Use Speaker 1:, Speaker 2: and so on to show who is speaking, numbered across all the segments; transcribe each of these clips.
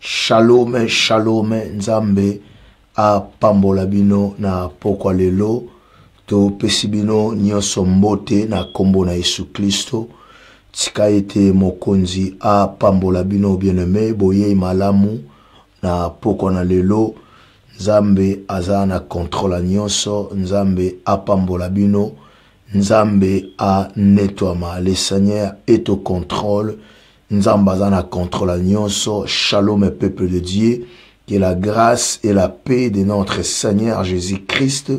Speaker 1: shalome shalome nzambe apambola bino na pokwa lelo topesi bino nyonso mbote na nkombo na yesu klisto tika ete mokonzi apambola bino bieneme boyei malamu na pokwa na lelo nzambe aza na controle ya nyonso nzambe apambola bino nzambe anetwama le seigneur est au contrôle nzambe aza na contrôle ya nyonso shalom peuple de dieu que la grâce et la paix de notre seigneur jésus christ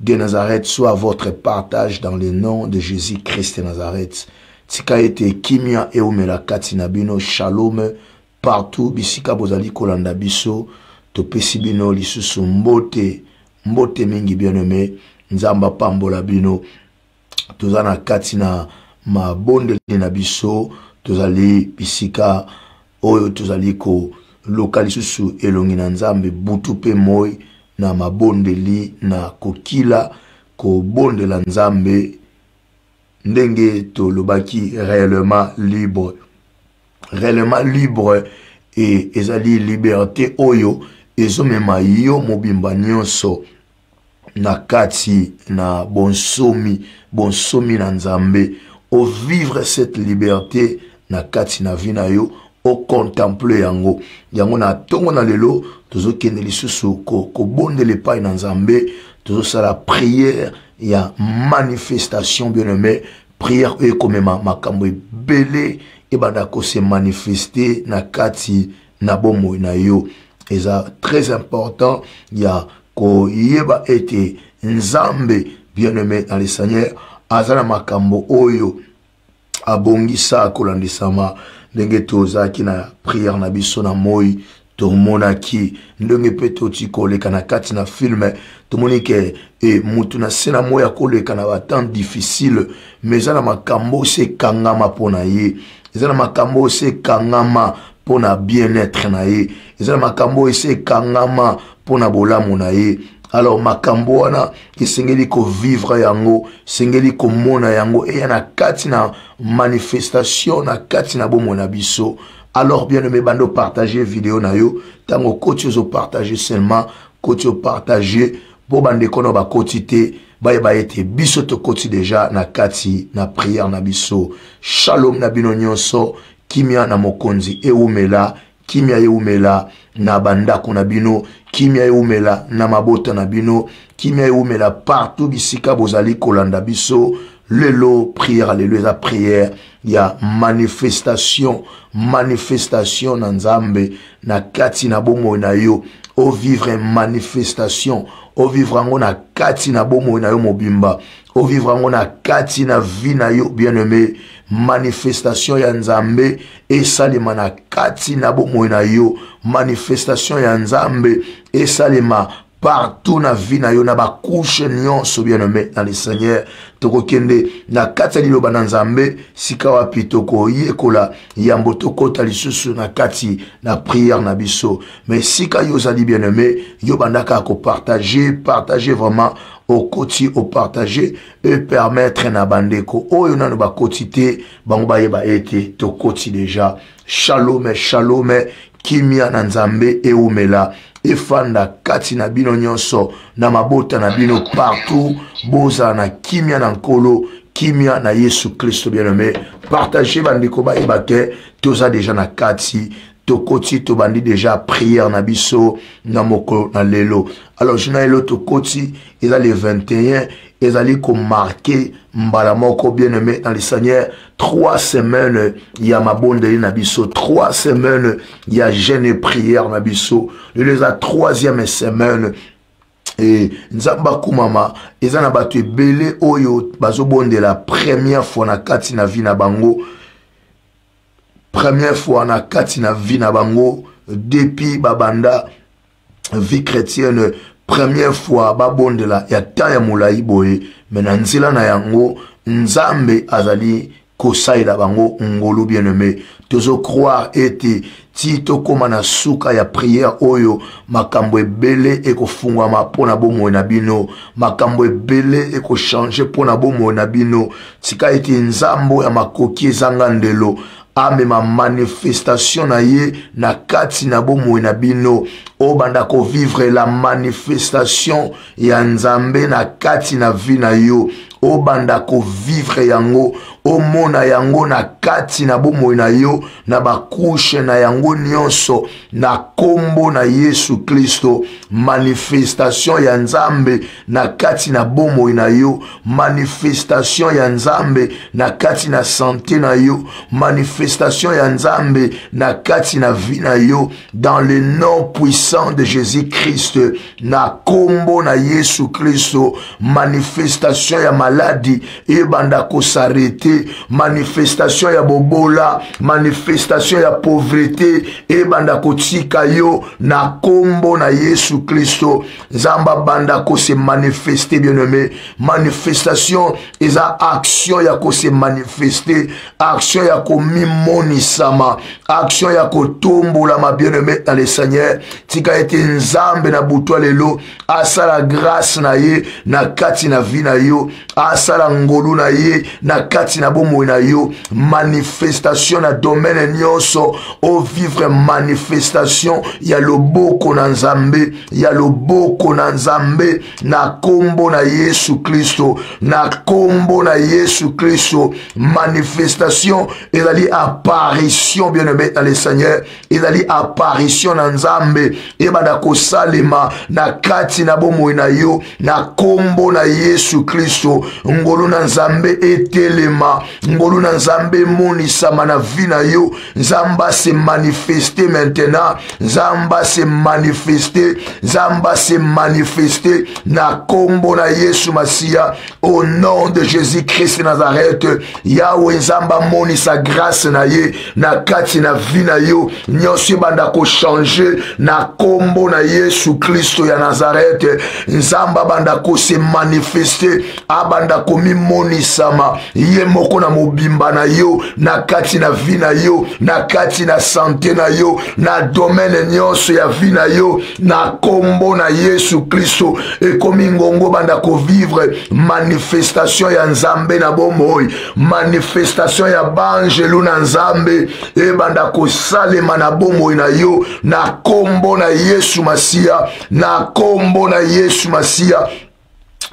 Speaker 1: de nazareth soit votre partage dans le nom de jésus christ de nazareth tika ete kimia eumela kati na bino shalom Partout bisika bozali kolanda biso, topesi bino lisusu mbote, mbote mingi bien aimé. Nzambe apambola bino. Toza na kati na mabondeli na biso, tozali bisika oyo tozali koluka lisusu elongi na Nzambe butu pe moi na mabondeli na kokila kobondela Nzambe ndenge tolobaki réellement libre réellement libre e, ezali liberté oyo ezomema yo mobimba nyonso na kati na bonsomi bonsomi na nzambe ovivre cette liberté na kati na vie na yo ocontemple yango yango na ntongo na lelo tozokende lisusu kobondela ko epai na nzambe tozosala priere ya manifestation bien aime prière oyo ekomema makambo ebele ebanda ko se manifester na kati na bomoi na yo eza très important ya koyeba ete nzambe bien aimé dans le seigneur aza na makambo oyo abongisa kolandisama ndenge tozalaki na prière na biso na moi tomonaki ndenge mpe toti koleka na kati na filme tomoni ke e, motu na se na moi akoleka na batemp difficile ma eza na makambo osi ekangama mpo na ye eza na makambo osi ekangama mpo na bien-être na ye eza na makambo oyo esi ekangama mpo na bolamu na ye alors makambo wana esengeli kovivre yango esengeli komona yango eya na kati na manifestation na kati na bomoi na biso alors bien aimé bando partage video na yo ntango okoti ozo partage seulement koti opartage mpo bandeko na bakoti te bayeba ete biso tokoti deja na kati na priere na biso shalom na bino nyonso kimia na mokonzi ewumela kimia ewumela na bandako na bino kimia ewumela na mabota na bino kimia ewumela partout bisika bozali kolanda biso lelo prière ya lelo eza prière ya manifestation manifestation na nzambe na kati na bomoi na yo ovivre manifestation ovivre yango na kati na bomoi na yo mobimba ovivre yango na kati na vie na yo bien aimé manifestation ya nzambe esalema na kati na bomoi na yo manifestation ya nzambe esalema partout na vie na yo na bacouche nyonso bien aimé na le seigneur tokokende na kati ya liloba na nzambe sika wapi tokoyekola yambo tokɔta lisusu na kati na prière na biso mais sika yo ozali bien aimé yo bandaka kopartage partage vraiment okoti opartage epermettre na bandeko oyo nano bakoti te bango bayeba ete tokoti deja shalome shalome kimia na nzambe eumela efanda kati na bino nyonso na mabota na bino partout bozala na kimia na nkolo kimia na yesu kristo bien aime partage bandeko bayeba ke toza deja na kati tokoti tobandi deja prière na biso na mokolo na lelo alors juna lelo tokoti eza le 21 ezali komarke mbala moko bien aime na le seigneur trois semaines ya mabondeli na biso trois semaines ya jeune et prière na biso lelo eza troisième semaine e nzambe akumama eza na bato ebele oyo bazobondela première fois na kati na vie na bango première fois na kati na vie na bango depuis babanda vie chrétienne première fois babondela ya temps ya molai boye me na nzela na yango nzambe azali kosalela bango ngolu bien aimé tozo croire ete ti tokóma na suka ya priere oyo makambo ebele ekofungwama mpo na bomoi na bino makambo ebele ekochange mpo na bomoi na bino tika ete nzambo ya makoki ezanga ndelo amema manifestation na ye na kati na bomoi na bino obanda kovivre la manifestation ya nzambe na kati na vi na yo obanda kovivre yango omona yango na kati na bomoi na yo na bakushe na yango nyonso na nkombo na yesu klisto manifestation ya nzambe na kati na bomoi na yo manifestation ya nzambe na kati na sante na yo manifestation ya nzambe na kati na vie na yo dans le nom puissant de jésus christ na kombo na yesu kristo manifestation ya maladi ebanda kosarete manifestation ya bobola manifestation ya pauvrete ebanda kotika yo na kombo na yesu kristo nzambe abanda kose manifeste bien aimé manifestation eza action ya kose manifeste action ya komimonisama action ya kotombolama bien aimé na le seigneur tika ete nzambe na butwa lelo asala grâce na ye na kati na vie na yo asala ngolu na ye na kati na bomoi na yo manifestation na domaine nyonso ovivre manifestation ya loboko na nzambe ya loboko na nzambe na nkombo na yesu kristo na nkombo na yesu kristo manifestation ezali apparition bien aimé na le seigneur ezali apparition na nzambe ebanda kosalema na kati na bomoi na yo na nkombo na yesu kristo ngolu na nzambe etelema ngolu na nzambe emonisama na vi na yo Nzamba se manifester maintenant. Nzamba se manifester. Nzamba se manifester. Na kombo na Yesu Masiya. Au nom de Jésus-Christ Nazareth. Yahweh Nzamba moni sa grâce na ye. Na kati na vie na yo. Nyosi banda ko changer. Na kombo na Yesu Christ ya Nazareth. Nzamba banda ko se manifester. abanda komimonisama ye moko na mobimba na yo na kati na vi na yo na kati na sante na yo na domene nyonso ya vi na yo na nkombo na yesu kristo ekomi ngongo banda kovivre manifestation ya nzambe na bomoi manifestation ya baangelu na nzambe ebanda kosalema na bomoi na yo na nkombo na yesu masiya na nkombo na yesu masiya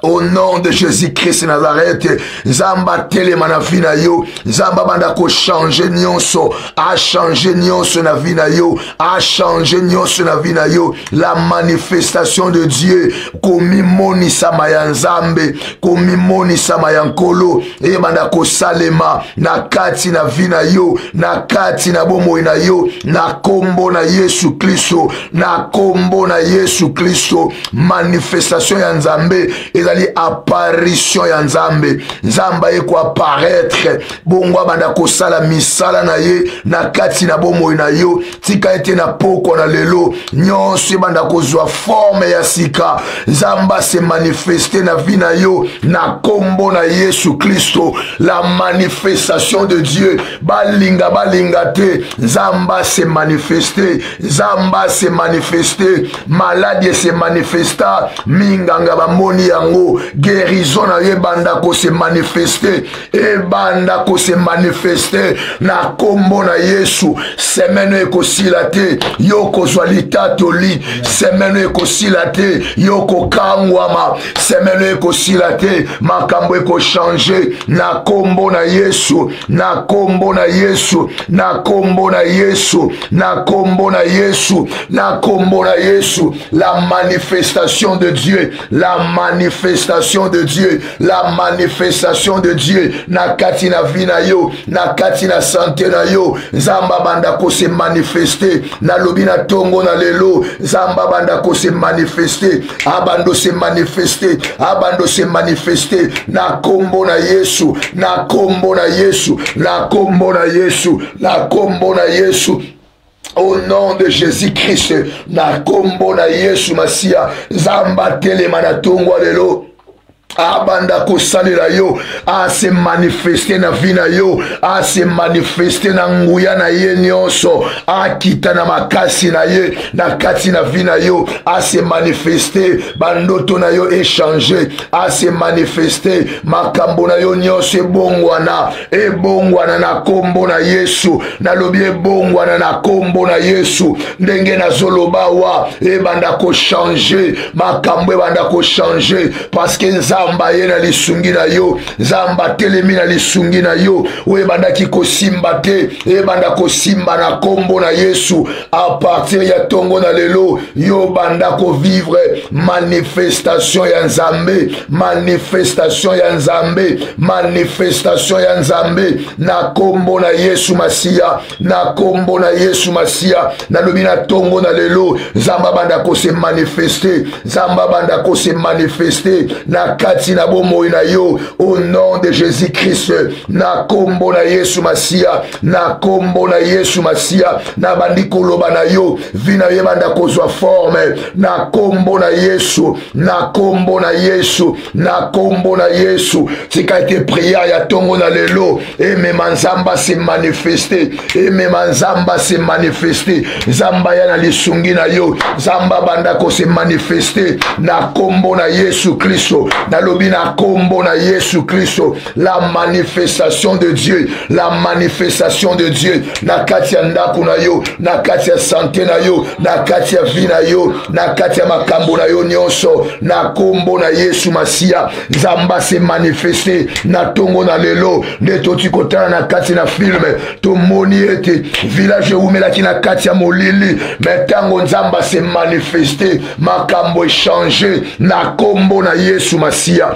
Speaker 1: au nom de jésus christ nazareth nzambe atelema na vi na yo nzambe abanda kochange nyonso achange nyonso na vi na yo achange nyonso na vi na yo la manifestation de dieu komimonisama ya nzambe komimonisama ya nkolo ebanda kosalema na kati na vi na yo na kati na bomoi na yo na nkombo na yesu klisto na nkombo na yesu klisto manifestation ya nzambe ezali apparition ya nzambe nzambe aye koaparaitre bongo abanda kosala misala na ye na kati na bomoi na yo tika ete na pokwa na lelo nyonso ebanda kozwa forme ya sika nzambe ase manifeste na vi na yo na nkombo na yesu kristo la manifestation de dieu balinga balinga te nzambe ase manifeste nzambe ase manifeste maladi ese manifesta minganga bamoni yango gerison na yo ebanda kose manifeste ebanda kose manifeste na nkombo na yesu semeno ekosila te yo kozwa litatoli semeno ekosila te yo kokangwama semeno ekosila te makambo ekochange na nkombo na yesu na nkombo na yesu na nkombo na yesu na nkombo na yesu na nkombo na yesu la manifestation de dieu la manifestation de dieu la manifestation de dieu na kati na vie na yo na kati na sante na yo nzambe abanda kose manifeste nalobi na ntongo na lelo nzambe abanda kose manifeste abando se manifeste abando se manifeste na nkombo na yesu na nkombo na yesu na nkombo na yesu na nkombo na yesu au nom de jésus christ na nkombo na yesu masiya nzambe atelema na ntongwa lelo abanda kosalela yo ase manifeste na vi na yo ase manifeste na nguya na ye nyonso akita na makasi na ye na kati na vi na yo ase manifeste bandoto na yo echange ase manifeste makambo na yo nyonso ebongwana ebongwana na nkombo na yesu nalobi ebongwana na nkombo na yesu ndenge nazoloba wa ebanda kochange makambo ebanda kochange parceke nzambe aye na lisungi na yo nzambe atelemi na lisungi na yo oyo ebandaki kosimba te ebanda kosimba na nkombo na yesu à partir ya tongo na lelo yo banda kovivre manifestation ya nzambe manifestation ya nzambe manifestation ya nzambe na kombo na yesu masiya na kombo na yesu masiya nalobi na tongo na lelo nzambe abanda kose manifeste nzambe abanda kose manifeste na kati na bomoi na yo au nom de jésus christ na kombo na yesu masiya na nkombo na yesu masiya nabandi koloba na yo vi na yo ebanda kozwa forme na nkombo na yesu na nkombo na yesu na nkombo na yesu tika ete priere ya ntongo na lelo emema nzambe ase manifeste emema nzambe ase manifeste nzambe aya na lisungi na yo nzambe abanda kose manifeste na nkombo na yesu kristo nalobi na nkombo na yesu kristo la manifestation de dieu la manifestation de dieu na kati ya ndako na yo na kati ya sante na yo na kati ya vi na yo na kati ya makambo na yo nyonso na nkombo na yesu masiya nzambe ase manifeste na ntongo na lelo nde toti kotala na kati na filme tomoni ete village ewumelaki na kati ya molili me ntango nzambe ase manifeste makambo echange na nkombo na yesu masiya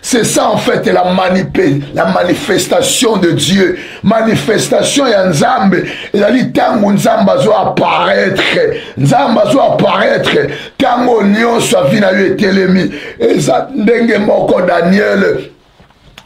Speaker 1: C'est ça en fait la, manipé, la manifestation de Dieu. Manifestation ya Nzambe. Ezali tango Nzambe azo apparaître. Nzambe azo apparaître. Tango nyonso avi na yo etelemi. Eza ndenge moko Daniel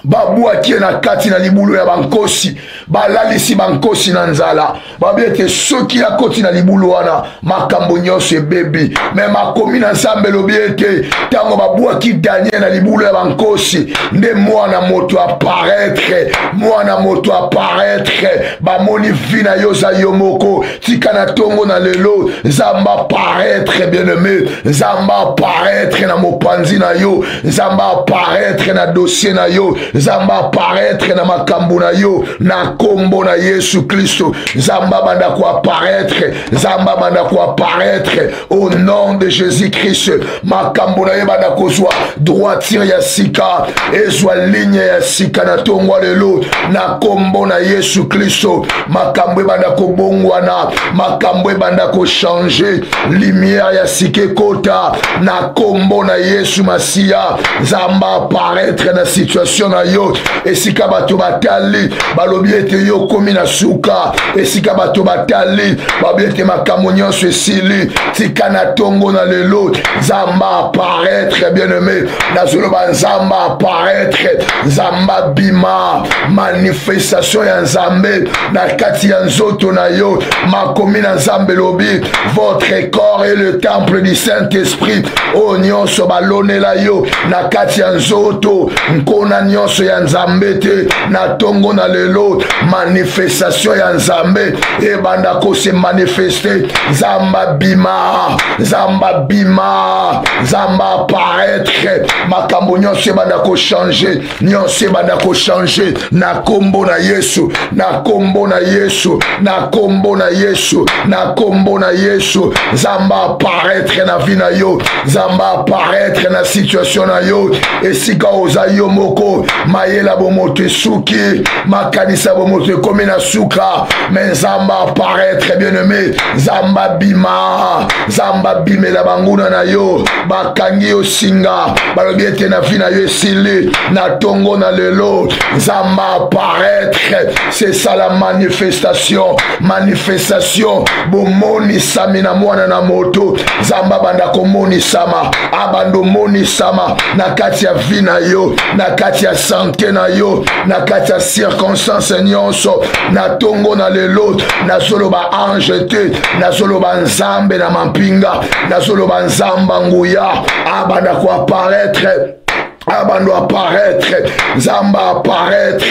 Speaker 1: babwaki ye na kati na libulu ya bankosi balalisi bankosi na nzala babi ete soki akoti na libulu wana makambo nyonso ebebi me makomi na nzambe elobi ete ntango babwaki daniel na libulu ya bankosi nde mwana moto aparetre mwana moto aparetre bamoni vi na yo za yo moko tika na ntongo na lelo nzambe aparetre bien-aime nzambe aparetre na mopanzi na yo nzambe aparetre na dosie na yo nzambe aparetre na makambo na yo na nkombo na yesu kristo nzambe abanda koaparetre nzambe abanda koaparetre au nom de jésus christ makambo na ye banda kozwa droitire ya sika ezwa ligne ya sika na ntongo lelo na nkombo na yesu kristo makambo ebanda kobongwana makambo ebanda kochange limiere ya sika ekota na nkombo na yesu siya nzambe aparetre na situation na yo esika bato batali balobi ete yo okomi na suka esika bato batali balobi ete makambo nyonso esili tika na ntongo na lelo nzambe aparetre bien aime nazoloba nzambe aparetre nzambe abima manifestation ya nzambe na kati ya nzoto na yo makomi na nzambe elobi votre corps est le temple du saint esprit oyo nyonso balonela yo na kati ya nzoto nkona nyonso ya nzambe te na ntongo na lelo manifestation ya nzambe ebanda kose manifeste nzambe abima nzambe abima nzambe aparaitre makambo nyonso ebanda kochange nyonso ebanda kochange na nkombo na yesu na nkombo na yesu na nkombo na yesu na nkombo na yesu nzambe aparaitre na vi na yo nzambe aparaitre na situation na yo esika oza yo moko mayela bomoto esuki makanisa bomoto ekomi na suka me nzambe aparaitre bien aime nzambe abima nzambe abimela banguna na yo bakangi yo singa balobi ete na vi na yo esili na ntongo na lelo nzambe aparaitre sesala manifestation manifestation bomonisami na mwana na moto nzambe abanda komonisama abanda omonisama na kati ya vi na yo na kati ya sante na yo na kati ya circonstance nyonso na ntongo na lelo nazoloba ange te nazoloba nzambe na mampinga nazoloba nzamba nguya abanda koaparaitre abando apparaître nzambe apparaître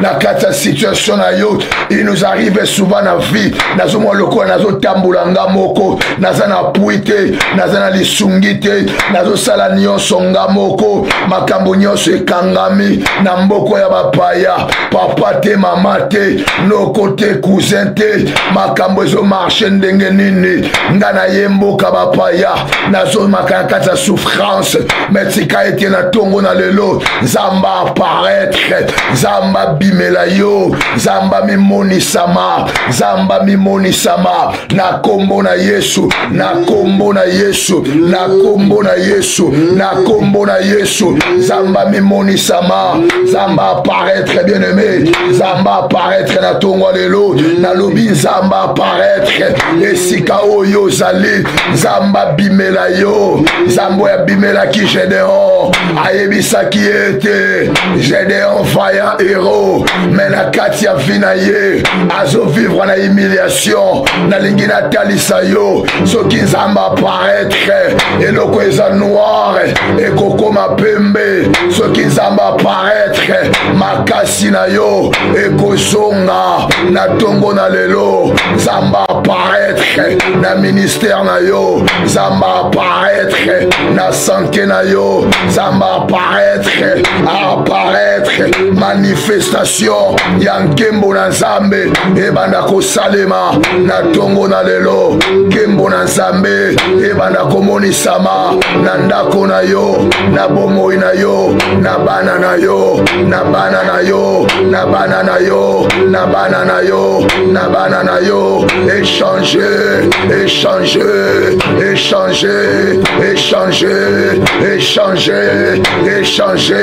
Speaker 1: na kati ya situation na yo il nous arrive souvent na vie nazomwa lokola nazotambola nga moko naza na pui te naza na lisungi te nazosala nyonso nga moko makambo nyonso ekangami na mboko ya bapaya papa te mama te noko te cousin te makambo ezomarche ndenge nini nga na ye mboka bapaya nazomaka na kati ya souffrance me tika ete na ntongo na lelo nzambe aparaitre nzambe abimela yo nzambe amimonisama nzambe amimonisama na kombo na yesu na kombo na yesu na kombo na yesu na kombo na yesu zamba mimonisama zamba apparaître bien aimé zamba apparaître na tongo lelo nalobi nzamba apparaître esika oyo ozali nzamba bimela yo nzambo ya bimelaki gedeon ayebisaki ye te gedeon vaillant héros me na kati ya vi na ye azovivre na humiliation Sion, nalingi natalisa yo soki nzambe aparaitre eloko eza noire ekokoma pembe soki nzambe aparaitre makasi na yo ekozonga na ntongo na lelo nzambe aparaitre na ministère na yo nzambe aparaitre na sante na yo nzambe aparaitre aparaitre manifestation ya nkembo na nzambe ebanda kosalema na ntongo na lelo nkembo na nzambe ebanda komonisama na ndako na yo na bomoi na yo na bana na yo na bana na yo na bana na yo na bana na yo na bana na yo echange echange echange echange echange echange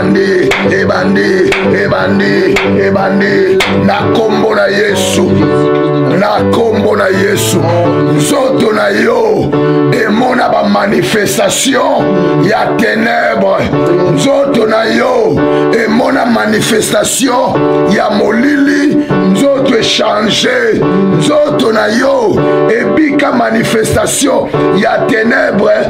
Speaker 1: ebandi ebandi ebandi ebandi na kombo na yesu na kombo na yesu nzoto na yo emona bamanifestation ya tenebre nzoto na yo emona manifestation ya molili nzoto echange nzoto na yo ebika manifestation ya tenebre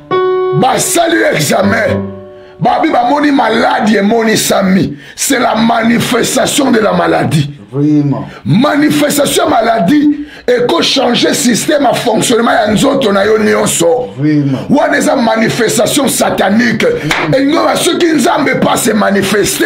Speaker 1: basali examen babi bamoni maladi emonisami c'est la manifestation de la maladie
Speaker 2: Vraiment.
Speaker 1: manifestation ya maladie ekochange système ya fonctionnement ya nzoto na yo nyonso wana eza manifestation satanique elingi oba soki nzambe mpasi emanifeste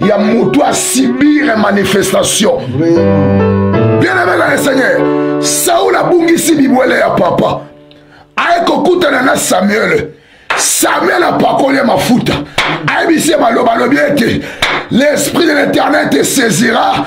Speaker 1: ya moto asibire manifestation bien aime dans le seigneur saul abungisi bibwele ya papa aye kokutana na samuel samuel apakoli ya mafuta ayebisi ye maloba alobi ete l'esprit de l'éternel te saisira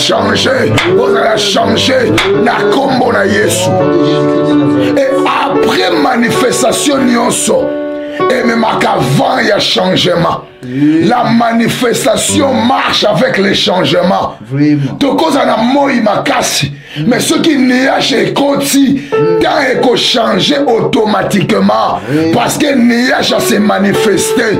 Speaker 1: change ozala change na nkombo na yesu e après manifestation nyonso ememaka vent ya changement la manifestation marche avec le changement tokozala na moi makasi mais soki niage ekoti temps ekochange automatiquement parce que niage ase manifeste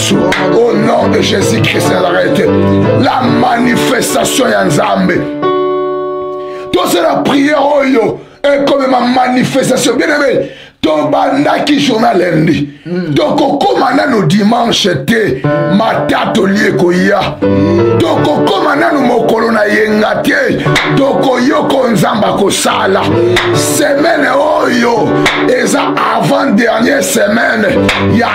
Speaker 1: yesu au nom de jésus christ de nazareth la manifestation ya nzambe tozela priere oyo ekomema manifestation bien aime tobandaki journal lundi hmm. tokokóma nano dimanche te matatoli ekoya tokokóma nano mokolo na yenga te tokoyoko nzambe akosala semene oyo eza avant dernière semaine ya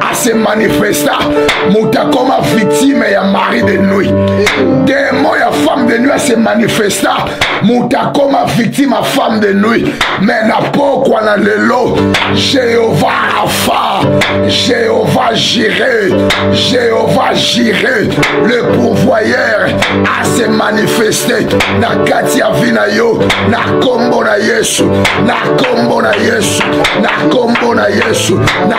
Speaker 1: a se manifesta moto akoma victime ya mari de nuit demo ya femme de nuit a se manifesta moto akoma victime ya femme de nuit me na pokwa na lelo jehova rafa jehova jire jehova jire le pourvoyeur a se manifeste na kati ya vi na yo na kombo na yesu na kombo na yesu na kombo na yesu na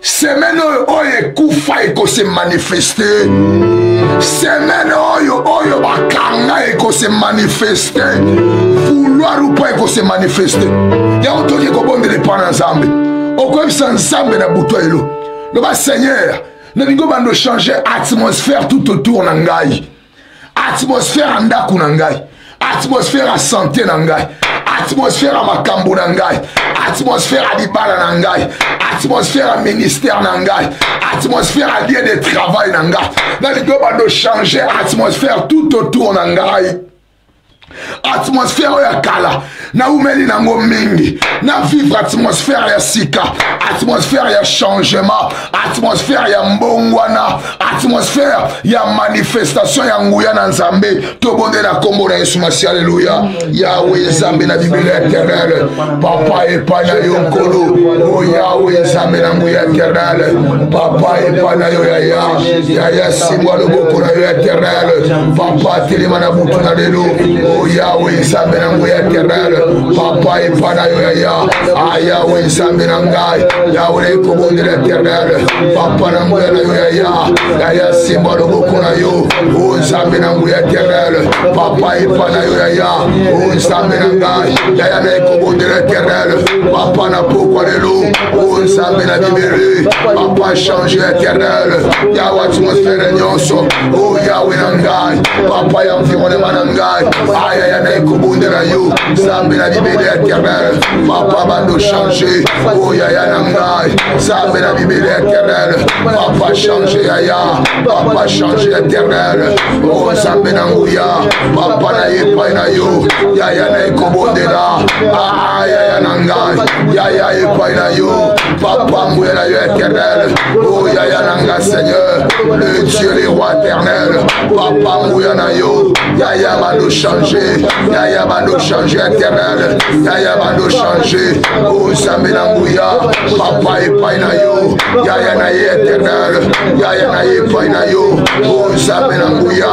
Speaker 1: semaine oyo oyo ekufa ekose manifeste semaine oyo oyo bakanga ekose manifeste vouloir ou pas ekose manifeste yango toki ekobondela epa na nzambe okoyebisa nzambe na butu elo loba seigneur nalingi obanda ochange atmosphère tout autour na ngai atmosphère ya ndako na ngai atmosphère ya sante na ngai atmosphère ya makambo na ngai atmosphère ya libala na ngai atmosphère ya ministère na ngai atmosphère ya lieu de travail na ngai nalingi yo bando changer atmosphère tout autour na ngai atmosphère oyo ya kala naumeli nango mingi na vivre atmosphère ya sika atmosphère ya changement atmosphère ya mbongwana atmosphère ya manifestation ya nguya na nzambe tobonde na nkombo na yesu masi aleluya yawe nzambe na bibele eternele papa epai na yo nkolo o yawe nzambe na nguya eternele papa epai na yo yaya yaya simbwa loboko na yo ya eternele papa telema na butu na lelo o yawe nzambe na nguya eternele papa epai na yo yaya ayawe ah, nzambe na ngai yawe na ekobondela eternele papa na nguya na yo yaya yaya simbwa loboko na yo o nzambe na nguya eternele papa epai na yo yaya o nzambe na ngai yaya na ekobondela eternel papa na pokwa lelo o nzambe na bibele papa change eternel yawe atmosfere nyonso o yawe na ngai papa ya environnement na ngai ayaya na ekobondela yo nzambe na bibele eternel papa bando change o yaya na ngai nzambe na bibele eternel papa change yaya papa change eternel o nzambe na nguya papa na ye epai na yo yaya na ekobondela aa ah, yaya na ngai yaya epai na yo papa nguya na yo éternel o oh, yaya na ngai seigneur le dieu le roi éternel papa nguya na yo yaya bando change yaya bando change éternel yaya bando change o oh, nzambe na nguya papa epai na yo yaya na ye éternel yaya na ye epai na yo o oh, nzambe na nguya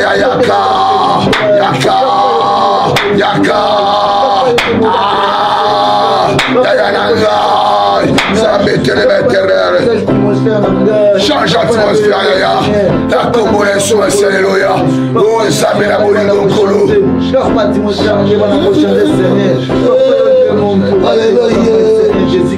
Speaker 1: ya yaka yaka yaka ah, yaya na ngai zambe telema eterere change atmosphère yaya na kombo ya yesu masi aleluya o zambe na bolingo nkolo Alléluia.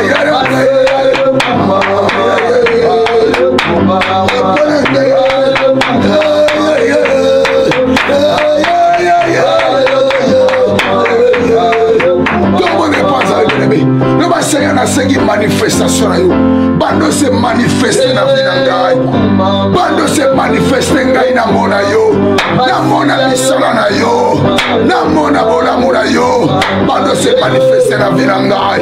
Speaker 1: nasengi manifestation na yo bando se manifeste na vi na ngai bando se manifeste ngai namona yo namona misala na yo namona bolamu na yo bando se manifeste na vi na ngai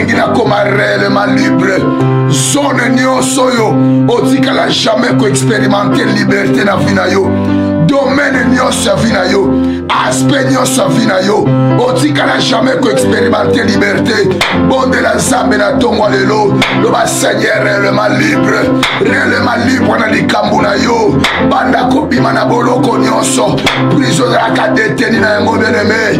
Speaker 1: elingi nakoma réellement libre zone nyonso oyo otikala jamais koexperimente liberté na vie na yo domaine nyonso ya vie na yo aspect nyonso ya vie na yo otikala jamais koexperimente liberté bondela nzambe na ntongo lelo loba seigneur réellement libre réellement libre na likambo na yo banda kobima na boloko nyonso prizo ezalaka deteni na yango deneme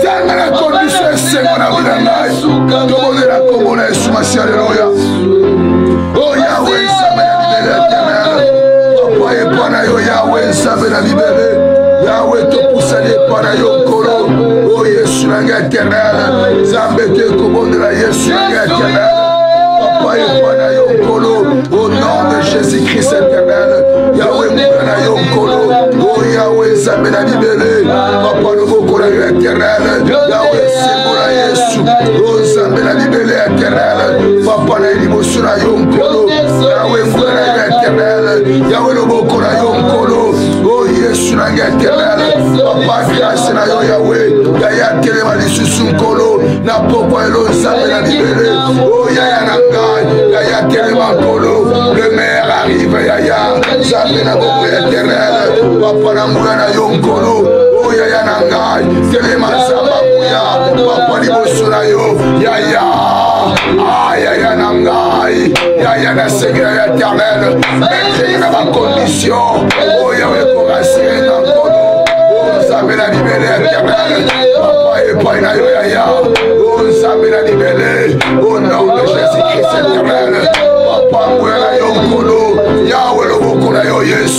Speaker 1: tianga na kondisio esengo na bina ngai tobondela nkombo na yesu masi aleluya o oh, yawe nzambe ya bibele atemeyana papa epa na yo yawe nzambe na bibele yawe topusani epa na yo nkolo o oh, yesu na ngai etemeyana nzambe te kobondela yesu na ngai etemeyana papa epa na yo nkolo au nom de jésus christ éternel yawe mboka na yo nkolo o oh, yawe nzambe na bibele papa loboko na yo ya terele yawe esembola yesu o nzambe na libele ya terele papa na ye liboso na yo nkolo yawe nguna na yo ya terele yawe loboko na yo nkolo o yesu na nge ya terele papa grase na yo yawe yaya telema lisusu nkolo na pokwa elo nzambe na libele o yaya na ngai yaya telema nkolo le maire arrive yaya nzambe na boko ya terele papa nguya na yo nkolo o yaya na ngai telema nsamba nguya bakwa liboso na yo yaya ah, yaya na ngai yaya na sengela ya éternel metenge na bacondition oyo ekorasire na nkolo o nzambe na libele ya éternel papa epai na yo yaya o nzambe na libele o nom de jésus christ éternel papa nguya na yo nkolo yawe loboko na yo yesu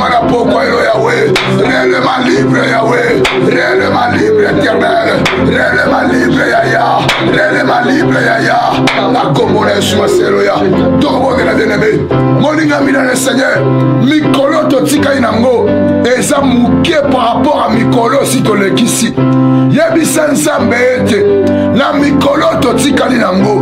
Speaker 1: Voilà pourquoi le Yahweh, réellement libre Yahweh, réellement libre éternel, réellement libre Yaya, réellement libre Yaya, la Comore Sumaseloya, Tobo de la Denebe, Moninga Mina le Seigneur, Mikolo Totika Inango, eza moke par rapport à mikolo si tolekisi yebisa nzambe ete na mikolo totikali nango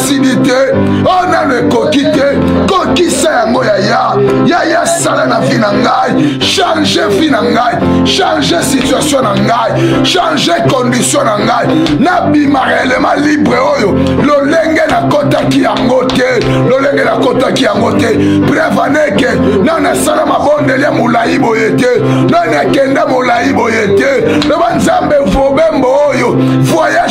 Speaker 1: esili te oyo nano ekoki te kokisa yango yaya yaya sala na vi na ngai change vi na ngai change situation na ngai change condition na ngai nabima reellement libre oyo lolenge nakotaki yango te lolenge nakotaki yango te prevaneke nano nasala mabondeli ya molai boye te nano nakenda molai boye te loba nzambe vobembo oyo voyage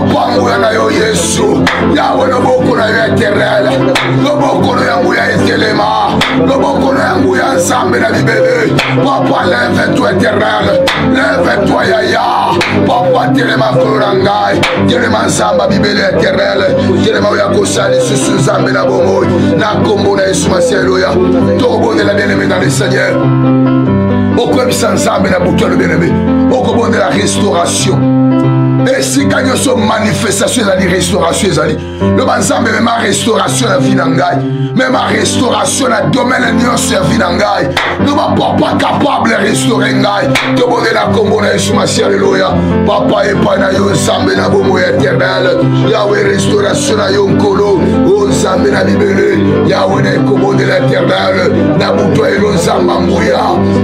Speaker 1: banguya na yo yesu yawe loboko na yo eterele loboko na yango ya etelema loboko na yango ya nzambe na bibele papa leve to eterele leve to yaya papa telema kolo na ngai telema nzambe bibele eterele telema oyo akosala lisusu nzambe na bomoi na nkombo na yesu masiya eloya tokobondela bieneme na le seigneur okoyebisa nzambe na butu ya lobieneme okobondela restauration restauration esika nyonso manifestation ezali restauration ezali loba nzambe mema restauration na vi na ngai mema restauration na domaine nyonso ya vi na ngai loba papa capable restaure ngai tobonde na nkombo na yesu masi aleluya papa epai na yo nzambe na bomoi eternel yawe restauration na yo nkolo o nzambe na bibele yawe na ekobondela eternel na butu ya elo nzamba nguya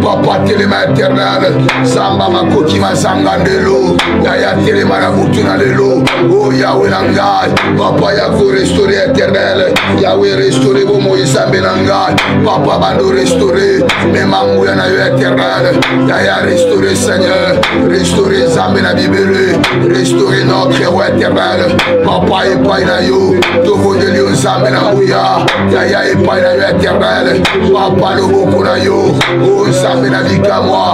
Speaker 1: papa telema eternel nzamba makoki sanga ndelo yaya telema na butu na lelo o yawe na ngai papa ya korestore eternel yawe restore bomoi nzambe na ngai papa bando restore mema nguya na yo eternel yaya restore seigneur restore nzambe na bibele restore notre ro eternel papa epai na yo tobondeli yo nzambe na nguya yaya epai na yo eternel papa loboko na yo o nzambe na bikamwa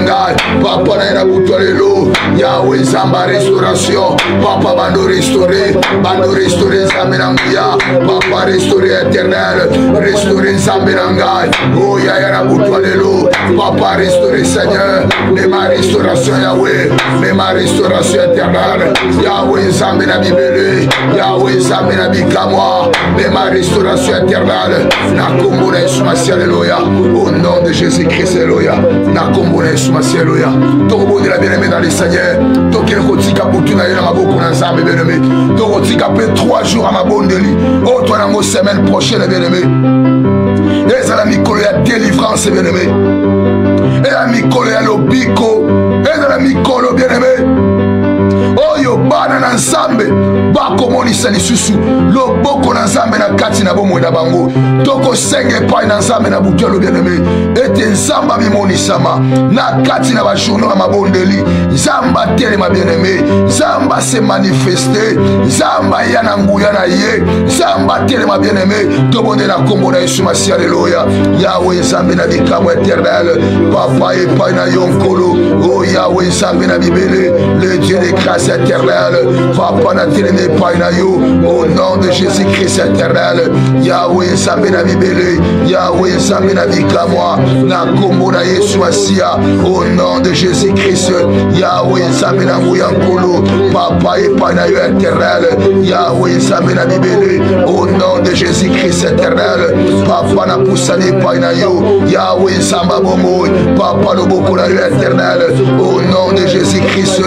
Speaker 1: ngai papa na ye na butu ya lelo yawe nzamba restauration papa bando restaure bando restaure nzambe na nguya papa restaure éternel restaure nzambe na ngai o yaya na butu ya lelo papa restaure seigneur mema restauration yawe mema restauration éternel yawe nzambe na bibele yawe nzambe na bikamwa mema restauration éternel na kombo na yesu masiya leloya au nom de jésus christ leloya na kombo na yesu masiya leloya tokobondela bieneme na le seigneur tokende kotika butu na ye na maboko na nzambe bieneme tokotika mpe 3 jours ya mabondeli oyo oh, twana yango semaine prochaine bieneme ezala mikolo ya délivrance bieneme ezala mikolo ya lobiko ezala mikolo bieneme oyo oh, bana na nzambe bakomonisa lisusu loboko na nzambe na kati na bomoi na bango tokosenga epai na nzambe na butu ya lobianeme ete nzambe amimonisama na kati na bajournal ya mabondeli nzambe atelema bieneme nzambe ase manifeste nzambe aya na nguya na ye nzambe atelema bieneme tobonde na nkombo na yesu masi aleluya yawe nzambe na likambo eternel papa epai na yo nkolo o oh, yawe nzambe na bibele le dieu de grâce eternel papa na telema epai na yo au nom de jésus christ éternel yawe nzambe na bibele yawe nzambe na bikamwa na nkombo na yesu masiya au nom de jésus christ yawe nzambe na nguya nkolo papa epai na yo éternel yawe nzambe na bibele au nom de jésus christ éternel papa napusani epai na yo yawe nzambe abomoi papa loboko na yo éternel au nom de jésus christ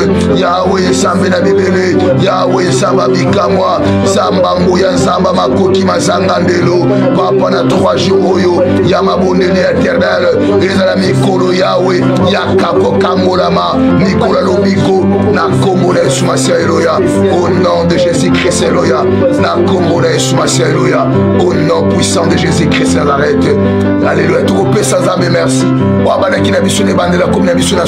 Speaker 1: yawe esambela bibele yawe esamba bikamwa samba nguya nsamba makoki masanga ndelo papa na 3 jour oyo ya mabondeli ya eternel ezala mikolo yawe yaka kokangolama mikolo ya lobiko na nkombo na yesu masi ya eloya au nom de jésus christ eloya na nkombo na yesu masi ya eloya au nom puissant de jésus christ nazarete aleluya tokopesa nzambe merci oyo abandaki na biso na ebandela komi na biso na